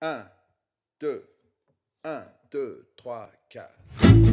1, 2, 1, 2, 3, 4.